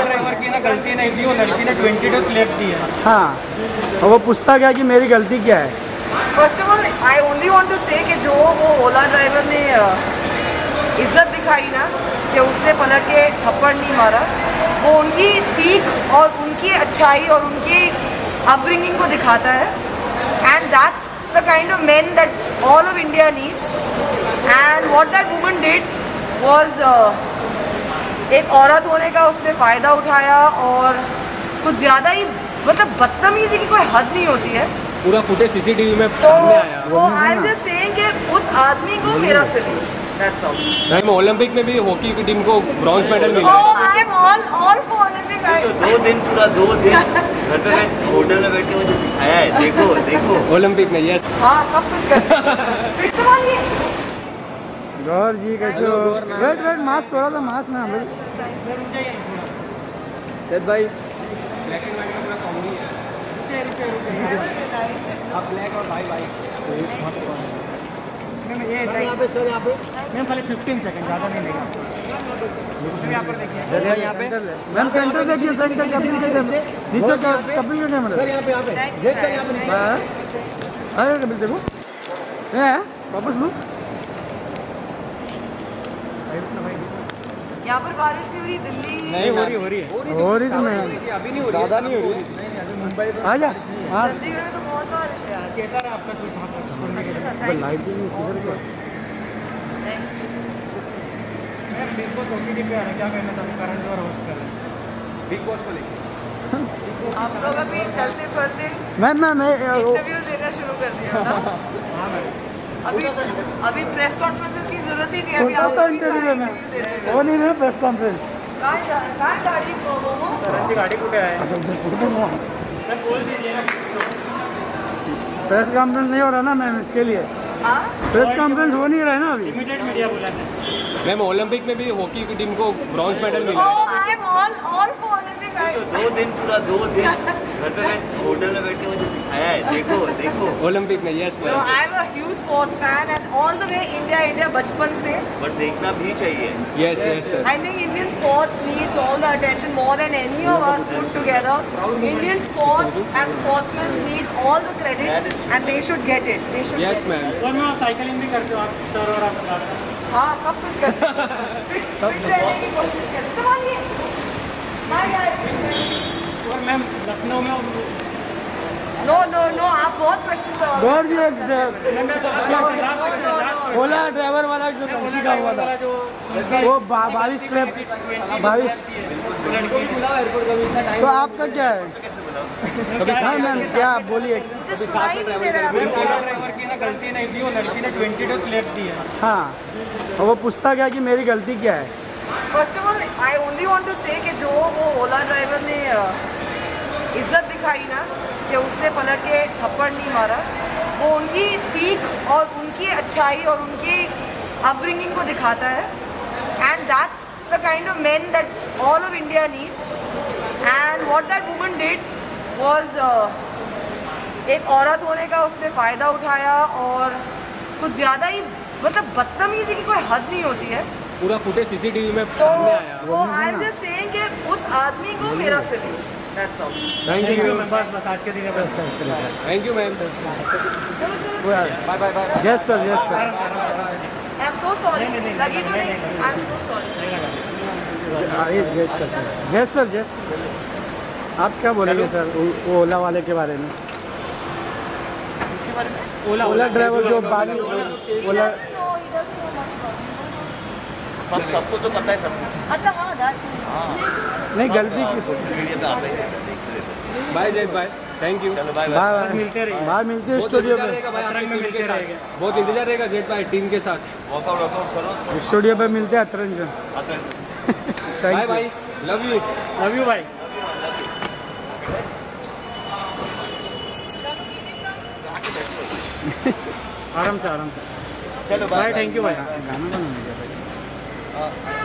ओला driver की ना गलती नहीं थी वो लड़की ने ट्वेंटी टू स्लेप दी है। हाँ और वो पूछता क्या कि मेरी गलती क्या है? First of all I only want to say कि जो वो ओला ड्राइवर ने इज़्ज़त दिखाई ना कि उसने पलट के थप्पड़ नहीं मारा वो उनकी सीख और उनकी अच्छाई और उनकी अपब्रिंगिंग को दिखाता है। And that's the kind of men that all of India needs and what that woman did was एक औरत होने का उसने फ़ायदा उठाया और कुछ ज़्यादा ही मतलब बदतमीजी की कोई हद नहीं होती है। पूरा फुटेज सीसीटीवी में तो सामने आया। वो आई एम जस्ट सेइंग कि उस आदमी को मेरा salute that's all ma'am Olympic में भी हॉकी की टीम को ब्रॉन्ज मेडल मिला। ओ I am all all for Olympic तो दो दिन पूरा दो दिन घर पे बैठ होटल में बैठ के मुझे दिखाया है। देखो देखो। ओलंपिक में यस हाँ सब कुछ कर गौर जी कैसे हो? वेट वेट मास्क थोड़ा सा मास्क ना हम लोग वेद भाई यहाँ पे सर यहाँ पे। मैम खाली फिफ्टीन सेकंड ज़्यादा नहीं लेगा। मैम यहाँ पर देखिए। यहाँ पे। सेंटर देखिए सेंटर कपिल के नीचे का कपिल के कैमरे सर यहाँ पे यहाँ पे। देख सर यहाँ पे नीचे। हाँ? अरे कपिल देखो। ये वापस लू? यहाँ पर बारिश नहीं हो रही दिल्ली नहीं हो रही हो रही है। हो रही तो नहीं अभी नहीं हो रही। ज़्यादा नहीं हो रही आ जा हाँ। चंडीगढ़ में तो बहुत बारिश है आज कहता रहा आपका कोई पर अच्छा लाइट भी नहीं किधर को thank ma'am Bigg Boss OTT पे आ रहा क्या कहना था करण जोहर होस्ट कर रहे हैं। बिग बॉस को लेकर आप लोग अभी चलते फिरते मैम मैम मैं इंटरव्यू देना शुरू कर दिया ना हाँ अभी अभी प्रेस कॉन्फ्रेंसेस छोटा सा लोग ही नहीं ना प्रेस कॉन्फ्रेंस गाड़ी कुठे आहे प्रेस कॉन्फ्रेंस नहीं हो रहा ना मैम इसके लिए। हाँ? प्रेस कॉन्फ्रेंस हो नहीं रहा है ना अभी? इमीडिएट मीडिया मैम ओलंपिक में भी हॉकी की टीम को ब्रॉन्ज मेडल मिला तो दो दिन पूरा दो दिन होटल में बैठ के मुझे दिखाया है। देखो देखो। ओलंपिक में yes I am huge sports fan and all the way India India बचपन से। बट देखना भी चाहिए। Yes yes sir I think Indian sports needs all the attention more than any of us put together Indian sports and sportsman need all the credit and they should get it yes ma'am और मैं cycling भी करते हो आप sir और आप हाँ। सब कुछ रहने की कोशिश और मैम लखनऊ में No no no आप बहुत क्वेश्चन गौर जी ओला ड्राइवर वाला जो का हुआ था। वो बारिश क्लैप बारिश तो आपका क्या है? हाँ मैम क्या आप बोलिए। गलती नहीं थी वो लड़की ने ट्वेंटी टू स्लेप दी है। हाँ और वो पूछता क्या कि मेरी गलती क्या है? First of all I only want to say कि जो वो ओला ड्राइवर ने इज़्ज़त दिखाई ना कि उसने पलट के थप्पड़ नहीं मारा वो उनकी सीख और उनकी अच्छाई और उनकी अपब्रिंगिंग को दिखाता है। And that's the kind of man that all of India needs and what that woman did was एक औरत होने का उसने फ़ायदा उठाया और कुछ ज़्यादा ही मतलब बदतमीजी की कोई हद नहीं होती है पूरा फुटेज सीसीटीवी में तो वो आई एम जस्ट सेइंग कि उस आदमी को मेरा सल्यूट थैंक यू मैम बस बस आज के दिन है बस थैंक यू मैम चलो चलो bye bye bye yes sir yes sir I am so sorry लगी तो नहीं I am so sorry yes sir yes आप क्या बोलेंगे सर ओला वाले के बारे में ओला ओला ड्राइवर जो बारिश ओला सब सबको तो पता है सबको अच्छा हाँ दैट नहीं गलती किस मीडिया पे आते हैं देखते bye Zaid bye. Thank you bye bye. Bye bye. मिलते रहिए। बाहर मिलते हैं स्टूडियो रहेगा में मिलते रहेंगे। बहुत इंतज़ार रहेगा जेद भाई टीम के साथ। वर्कआउट वर्कआउट करो। स्टूडियो पे मिलते हैं अतरंजन। आते हैं। Bye thank you bye love you love you भाई आराम से आराम से। चलो भाई थैंक यू भाई गाना बनाने